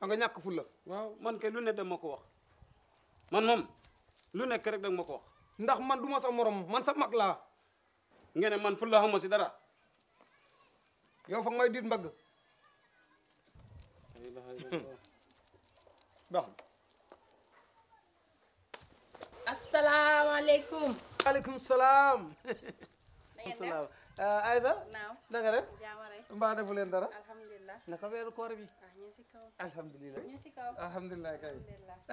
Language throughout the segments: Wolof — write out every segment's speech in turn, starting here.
da nga ñàkk fulla waaw man kay lu ne dama ko wax man moom lu nekk rek danga ma ko wax ndax man du ma sa morom man sa mag laa nga ne man fulla xamoo si dara yow fa nga may diit mbagg baax na asalaamaaleykum. waaleykum salaam. na ngeen def euh, Aïssa. naaw na nga def. jaamare mbaa defu leen dara. alhamdulilah naka weeru koor bi. ah ñu si kaw. alhamdulilah ñu si kaw. alhamdulilah kay.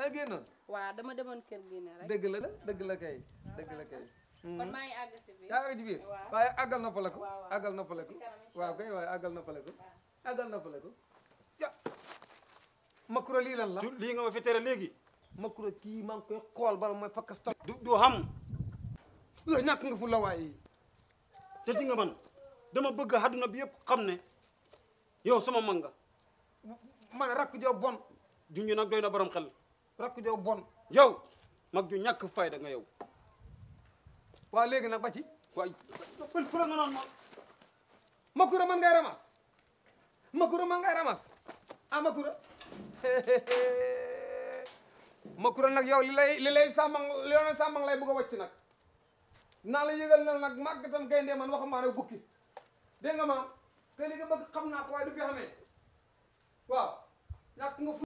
ah génnoon. waaw dama demoon kër gi ne rek. dëgg la dëgg la kay dëgg la kay. kon hmm. maa ngi àgg si biir. yaa ngi ci biir waaye àggal noppale ko. waaw waaw àggal noppale ko. waaw kay waaye àggal noppale ko. àggal na fële ko ya makro lii lan la du lii nga ma fi tere léegi makro kii maa ngi koy xool bala mooy fakkas topp du du xam yow ñàkk nga fu la waaye te di nga man dama bëgg àdduna bi yëpp xam ne yow sama mag nga man rakk joo bon junj nag doy na borom xel rakk joo bon yow mag ju ñàkk fayda nga yow waa léegi nag ba ci waay pël pël nga naan ma makura man ngay ramas makura man ngay ramas ah makura makura nag yow li lay li lay sàmmang li lay sàmmang lay bëgg a wàcc nag naa la yëgal na nag màgg tam gaynde man waxambaane bukki dégg nga maam te li nga bëgg xam naa ko waaye du fi xamee waaw ñàkk nga fu